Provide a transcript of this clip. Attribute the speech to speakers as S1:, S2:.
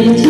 S1: Впереди